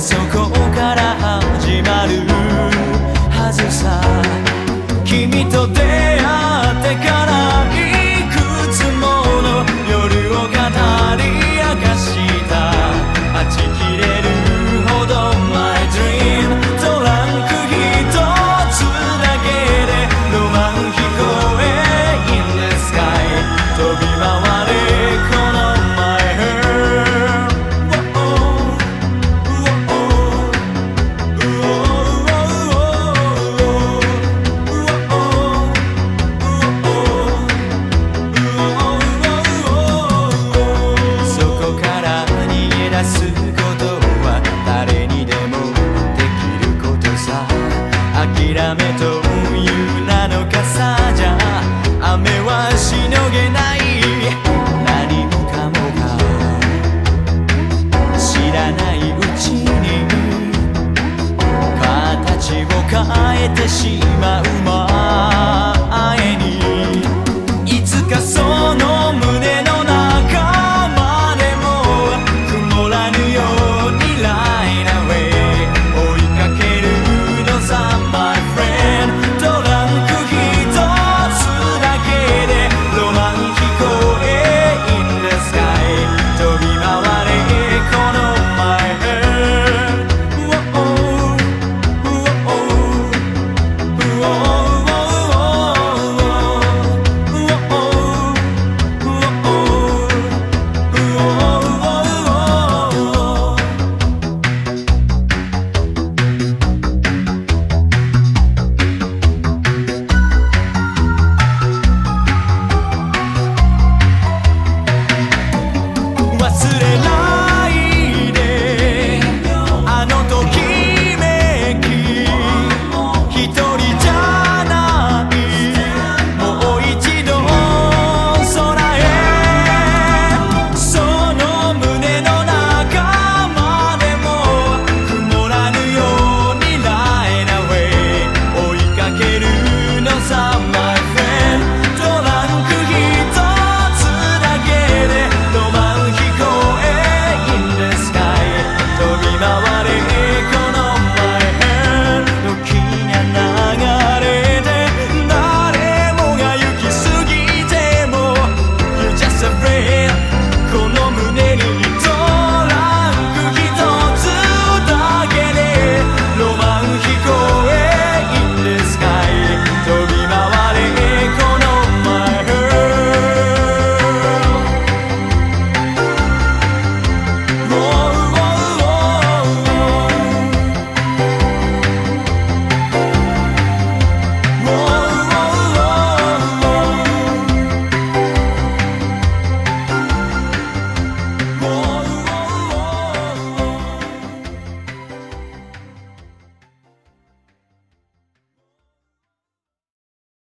そこから始まるはずさしのげない